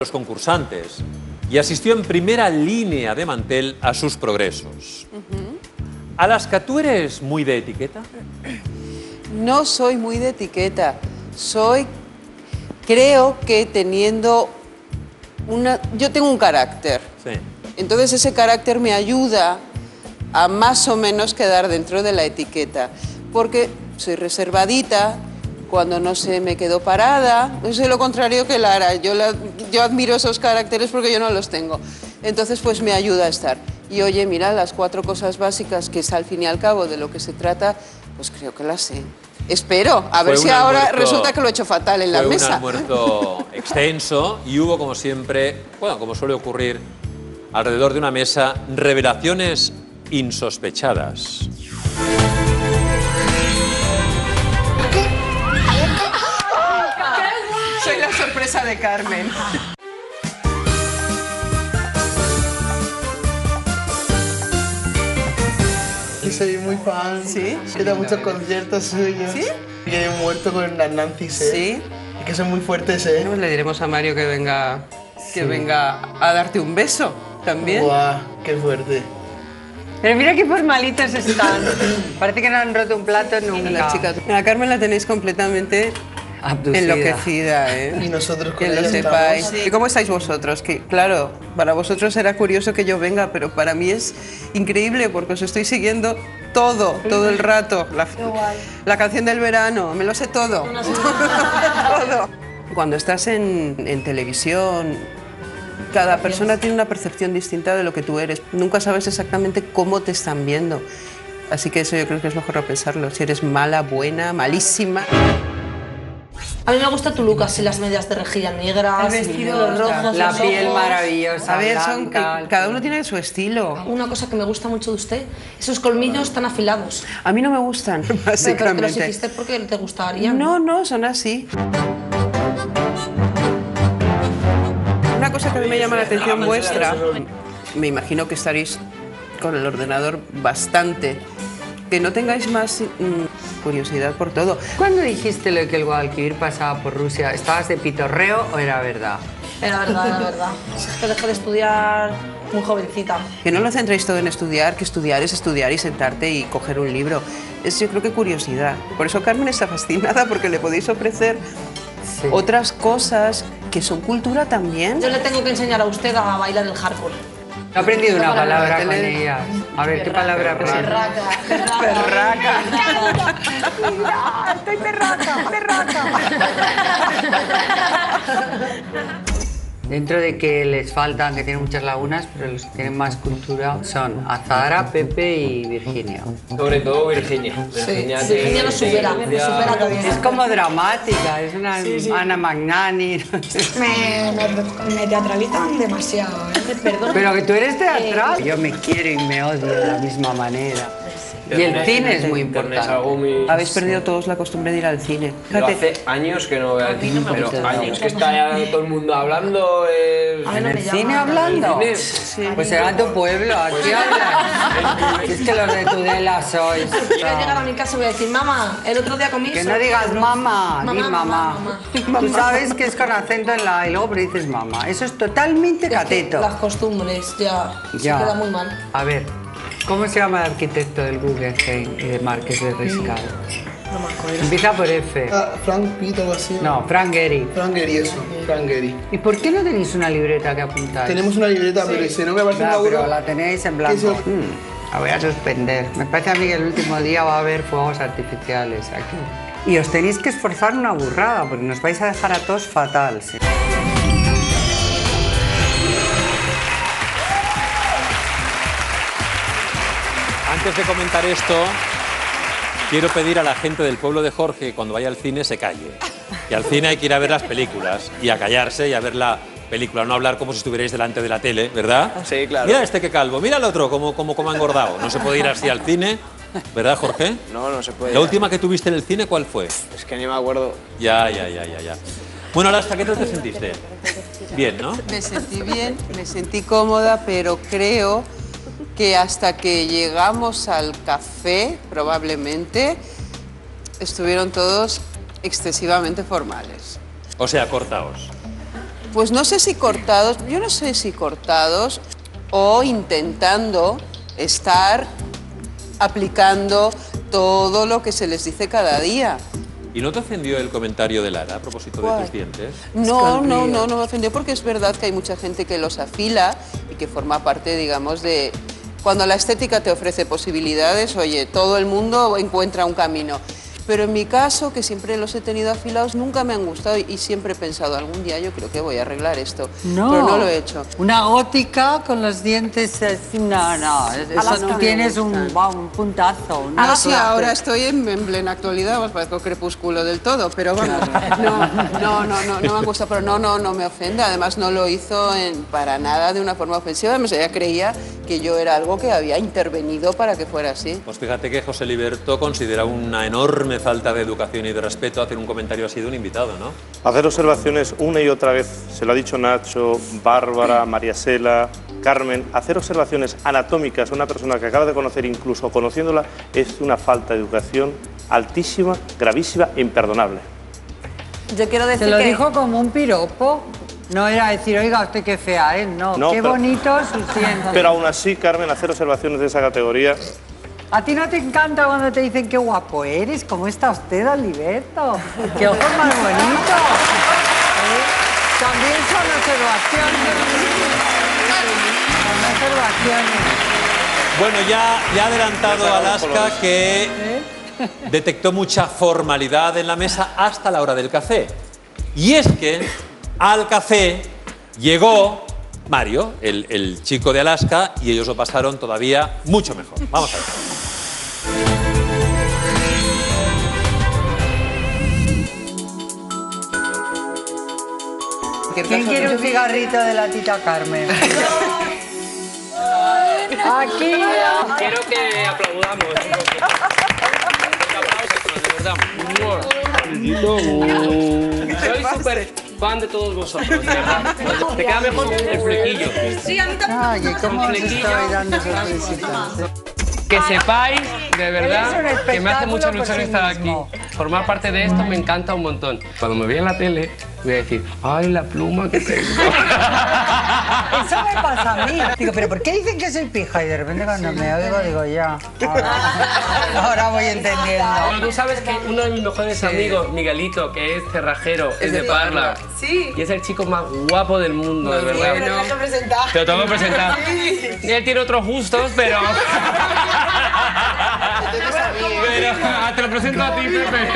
los concursantes y asistió en primera línea de mantel a sus progresos. Alaska, ¿tú eres muy de etiqueta? No soy muy de etiqueta. Soy, creo que teniendo una... Yo tengo un carácter. Sí. Entonces ese carácter me ayuda a más o menos quedar dentro de la etiqueta. Porque soy reservadita, cuando no sé me quedo parada. Yo soy lo contrario que Lara. Yo, la- yo admiro esos caracteres porque yo no los tengo. Entonces pues me ayuda a estar. Y oye, mira, las cuatro cosas básicas que es al fin y al cabo de lo que se trata, pues creo que las sé. Espero, a ver si un ahora almuerzo- resulta que lo he hecho fatal en la Fue un mesa. almuerzo extenso y hubo, como siempre, bueno, como suele ocurrir, alrededor de una mesa, revelaciones insospechadas. La de Carmen. Soy muy fan. ¿Sí? He ido a muchos conciertos suyos. ¿Sí? Y he muerto con las Nancy, Sí. Es que son muy fuertes, ¿eh? Pues le diremos a Mario que venga, que venga a darte un beso también. Guau, qué fuerte. Pero mira qué formalitos están. Parece que no han roto un plato nunca. La chica. A Carmen la tenéis completamente Abducida. enloquecida, ¿eh? Y nosotros con Que lo sepáis. estamos. ¿Y cómo estáis vosotros? Que claro, para vosotros era curioso que yo venga, pero para mí es increíble porque os estoy siguiendo todo, todo el rato. La, la canción del verano, me lo sé todo. todo. Cuando estás en, en televisión, cada persona tiene una percepción distinta de lo que tú eres. Nunca sabes exactamente cómo te están viendo. Así que eso yo creo que es mejor no pensarlo. Si eres mala, buena, malísima. A mí me gusta tu look, así las medias de rejilla negras, El vestido, los rojos, la los piel ojos. maravillosa. A ver, son, blanca, que cada uno tiene su estilo. Una cosa que me gusta mucho de usted, esos colmillos tan afilados. A mí no me gustan, Pero, pero te los básicamente. hiciste porque te gustarían. No, no, son así. Una cosa que a mí me llama la atención vuestra, me imagino que estaréis con el ordenador bastante, que no tengáis más mm, curiosidad por todo. ¿Cuándo dijiste lo que el Guadalquivir pasaba por Rusia? ¿Estabas de pitorreo o era verdad? Era verdad, era verdad. Si es que dejé de estudiar muy jovencita. Que no lo centréis todo en estudiar, que estudiar es estudiar y sentarte y coger un libro. Es yo creo que curiosidad. Por eso Carmen está fascinada porque le podéis ofrecer Sí. otras cosas que son cultura también. Yo le tengo que enseñar a usted a bailar el hardcore. He aprendido una palabra con ellas. A ver, ¿qué palabra aprendes? Perraca, Perraca. Dentro de que les faltan, que tienen muchas lagunas, pero los que tienen más cultura son Azahara, Pepe y Virginia. Sobre todo Virginia. Virginia, Sí, Virginia nos supera, nos supera a todos. Es como dramática, es una Ana Magnani. Me, me, me teatralizan demasiado, ¿eh? Perdón. Pero que tú eres teatral. Yo me quiero y me odio de la misma manera. Y el cine es muy Internet es importante. Habéis perdido todos la costumbre de ir al cine. Yo hace años que no veo al cine, pero años que está ya todo el mundo hablando. eh, A mí ¿En no el cine hablando? ¿En el cine? Pues será tu pueblo, aquí hablan. Es que los de Tudela sois. Voy a llegar a mi casa y voy a decir, mamá, el otro día comí Que eso". no digas mamá, di mamá. Tú sabes que es con acento en la y luego pero dices mamá. Eso es totalmente Es cateto. Las costumbres ya, Ya. se queda muy mal. A ver, ¿cómo se llama el arquitecto del Guggenheim y de Márquez de Riscal? No me acuerdo. Empieza por F. Ah, Frank Pitt o algo así. No, Frank Gehry. Frank Gehry, eso. Frank Gehry. ¿Y por qué no tenéis una libreta que apuntáis? Tenemos una libreta, pero si no me parece una pero obra. la tenéis en blanco. eso- Mm, la voy a suspender. Me parece a mí que el último día va a haber fuegos artificiales aquí. Y os tenéis que esforzar una burrada, porque nos vais a dejar a todos fatal. sí. Antes de comentar esto, quiero pedir a la gente del pueblo de Jorge que cuando vaya al cine se calle. Y al cine hay que ir a ver las películas y a callarse y a ver la película, no hablar como si estuvierais delante de la tele, ¿verdad? Sí, claro. Mira este que calvo, mira el otro, como, como, como ha engordado. No se puede ir así al cine, ¿verdad, Jorge? No, no se puede. La última que tuviste en el cine, ¿cuál fue? Es que ni me acuerdo. Ya, ya, ya, ya, ya. Bueno, Alaska, ¿qué tal te sentiste? Bien, ¿no? me sentí bien, me sentí cómoda, pero creo que hasta que llegamos al café, probablemente, estuvieron todos excesivamente formales. O sea, cortaos. Pues no sé si cortados, yo no sé si cortados o intentando estar aplicando todo lo que se les dice cada día. ¿Y no te ofendió el comentario de Lara a propósito de tus dientes? No, no, no, no me ofendió porque es verdad que hay mucha gente que los afila y que forma parte, digamos, de... Cuando la estética te ofrece posibilidades, oye, todo el mundo encuentra un camino. Pero en mi caso, que siempre los he tenido afilados, nunca me han gustado y- siempre he pensado, algún día yo creo que voy a arreglar esto. No. Pero no lo he hecho. Una gótica con los dientes así, no, no, eso me tienes un, puntazo. una Ah, sí, ahora estoy en, en plena actualidad, os parezco crepúsculo del todo, pero vamos, no, no, no, no, no me gusta, pero no, no, no me ofende, además no lo hizo en- para nada de una forma ofensiva, además ella creía que yo era algo que había intervenido para que fuera así. Pues fíjate que José Liberto considera una enorme falta de educación y de respeto hacer un comentario así de un invitado, ¿no? Hacer observaciones una y otra vez, se lo ha dicho Nacho, Bárbara, María Sela, Carmen, hacer observaciones anatómicas a una persona que acaba de conocer, incluso conociéndola, es una falta de educación altísima, gravísima e imperdonable. Yo quiero decir Se lo que... dijo como un piropo. No era decir, oiga, usted qué fea es, no, No, qué pero- bonito sus dientes. Pero aún así, Carmen, hacer observaciones de esa categoría, ¿A ti no te encanta cuando te dicen qué guapo eres? ¿Cómo está usted, Aliberto? ¡Qué ojos más bonitos! ¿Eh? También son observaciones. Son observaciones. Bueno, ya, ya ha adelantado Alaska que detectó mucha formalidad en la mesa hasta la hora del café. Y es que al café llegó Mario, el, el chico de Alaska, y ellos lo pasaron todavía mucho mejor. Vamos a ver. ¿Quién quiere un cigarrito de la tita Carmen? Aquí. Quiero que aplaudamos. Soy súper fan de todos vosotros, de verdad. Te queda mejor el flequillo. Sí, a mí también. Ay, ¿cómo os estoy dando sorpresitas? Que sepáis, de verdad, que me hace mucha ilusión estar aquí. Formar parte de esto me encanta un montón. Cuando me vea en la tele, voy a decir, ay, la pluma que tengo. Eso me pasa a mí. Digo, ¿pero por qué dicen que soy pija? Y de repente cuando me oigo digo, ya. Ahora, ahora voy entendiendo. Bueno, tú sabes que uno de mis mejores amigos, Miguelito, que es cerrajero, es de Parla. Sí. Y es el chico más guapo del mundo, de verdad. Pero tengo que presentar. Te lo tengo que presentar. Él tiene otros gustos, pero. pero ah, te lo presento a ti, Pepe.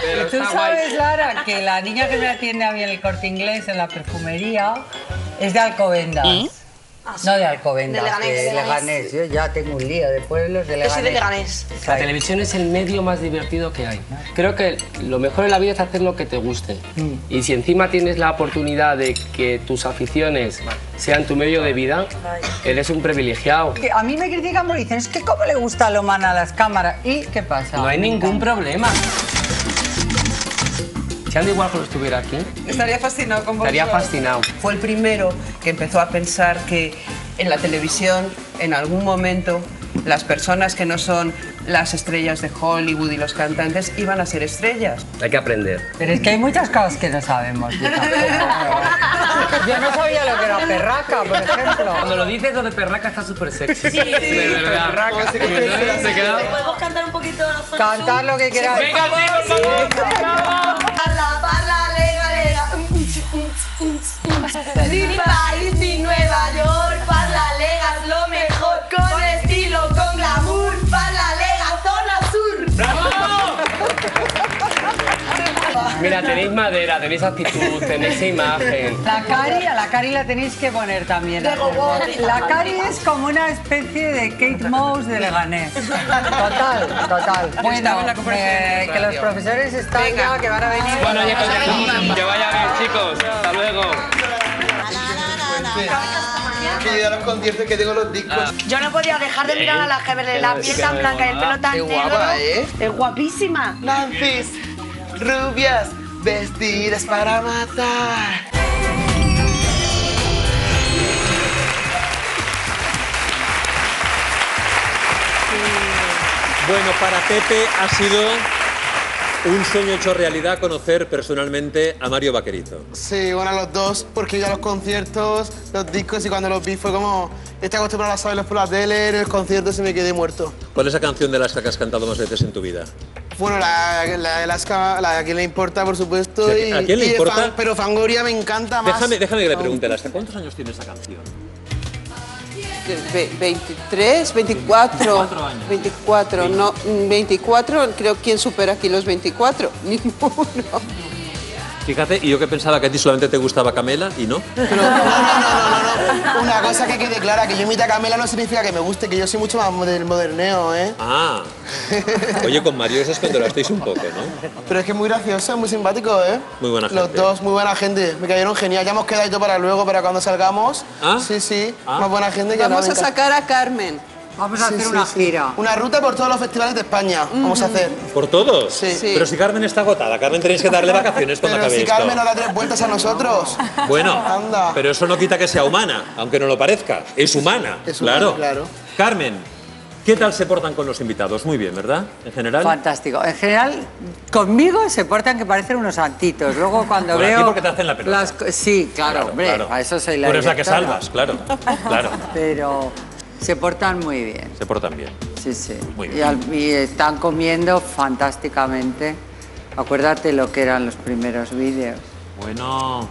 Pero Tú sabes. Lara, que la niña que me atiende a mí en el corte inglés, en la perfumería, es de Alcobendas. No de Alcobendas, De Leganés. de Leganés. Yo ya tengo un lío de pueblos de Yo Leganés. soy de Leganés. La televisión es el medio más divertido que hay. Creo que lo mejor en la vida es hacer lo que te guste. Y si encima tienes la oportunidad de que tus aficiones sean tu medio de vida, eres un privilegiado. Que a mí me critican porque dicen, es que cómo le gusta a Lomana a las cámaras. ¿Y qué pasa? No hay ningún problema. Si Andy Warhol estuviera aquí, Estaría fascinado con vos. estaría fascinado. Fue el primero que empezó a pensar que en la televisión, en algún momento, las personas que no son las estrellas de Hollywood y los cantantes iban a ser estrellas. Hay que aprender. Pero es que hay muchas cosas que no sabemos. Yo. Yo no sabía lo que era perraca, por ejemplo. Cuando lo dices, lo de perraca está súper sexy. Sí, de verdad. Se queda... ¿Podemos cantar un poquito Cantar lo que queráis. Venga, sí, por favor. Tenéis madera, tenéis actitud, tenéis imagen. La cari, a la cari la tenéis que poner también. La cari es como una especie de Kate Moss de Leganés. Total, total. Bueno, la de eh, que los profesores están ya, que van a venir. Bueno, oye, que vaya bien, chicos. Hasta luego. Que yo los conciertos que tengo los discos. Yo no podía dejar de mirar a la Geber, la piel tan blanca y el pelo tan Qué negro. guapa, ¿eh? Es guapísima. Nancy's, rubias, vestidas para matar. Bueno, para Pepe ha sido Un sueño hecho realidad conocer personalmente a Mario Vaquerito. Sí, bueno, los dos, porque yo a los conciertos, los discos y cuando los vi fue como, estoy acostumbrado a saberlos por la tele, en el concierto se me quedé muerto. ¿Cuál es la canción de las que has cantado más veces en tu vida? Bueno, la, la de Alaska, la de a quién le importa, por supuesto. Sí, ¿a y- quién- a quién le importa? Fan- pero Fangoria me encanta más. Déjame, déjame que le pregunte, ¿hasta cuántos años tiene esa canción? Ve- 23, 24. 24 años. 24, no, mm, 24, creo quién supera aquí los 24. Ninguno. Fíjate, y yo que pensaba que a ti solamente te gustaba Camela y no. Pero, no, no, no, no, no, no. Una cosa que quede clara, que yo imite a Camela no significa que me guste, que yo soy mucho más del moderneo, ¿eh? Ah. Oye, con Mario eso es cuando lo estáis un poco, ¿no? Pero es que es muy gracioso, muy simpático, ¿eh? Muy buena Los gente. dos, muy buena gente. Me cayeron genial. Ya hemos quedado para luego, para cuando salgamos. ¿Ah? Sí, sí. Ah. Más buena gente que Vamos a sacar a Carmen. Vamos a Sí, hacer sí, una sí. gira. Una ruta por todos los festivales de España. Vamos a hacer. ¿Por todos? Sí. Sí. Pero si Carmen está agotada, Carmen tenéis que darle vacaciones cuando Pero acabe si. Carmen nos da tres vueltas a nosotros. Bueno, Anda. pero eso no quita que sea humana, aunque no lo parezca. Es humana, Es humana, claro. claro. Carmen, ¿qué tal se portan con los invitados? Muy bien, ¿verdad? En general. Fantástico. En general, conmigo se portan que parecen unos santitos. Luego cuando Bueno, veo... porque te hacen la pelota. las sí, claro, hombre, claro. a eso soy la Tú eres la que salvas, claro. Claro. Pero se portan muy bien. Se portan bien. Sí, sí. Muy Y, bien. al- y están comiendo fantásticamente. Acuérdate lo que eran los primeros vídeos. Bueno,